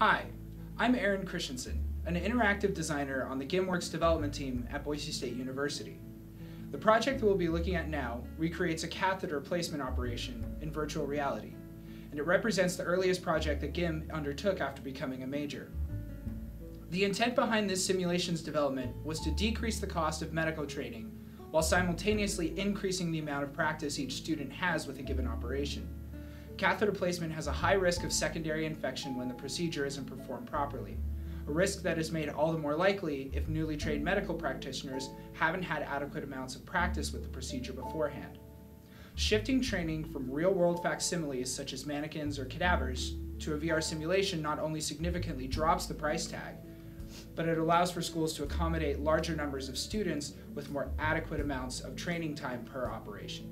Hi, I'm Aaron Christensen, an interactive designer on the GIMM Works development team at Boise State University. The project that we'll be looking at now recreates a catheter placement operation in virtual reality, and it represents the earliest project that GIMM undertook after becoming a major. The intent behind this simulation's development was to decrease the cost of medical training while simultaneously increasing the amount of practice each student has with a given operation. Catheter placement has a high risk of secondary infection when the procedure isn't performed properly, a risk that is made all the more likely if newly trained medical practitioners haven't had adequate amounts of practice with the procedure beforehand. Shifting training from real world facsimiles such as mannequins or cadavers to a VR simulation not only significantly drops the price tag, but it allows for schools to accommodate larger numbers of students with more adequate amounts of training time per operation.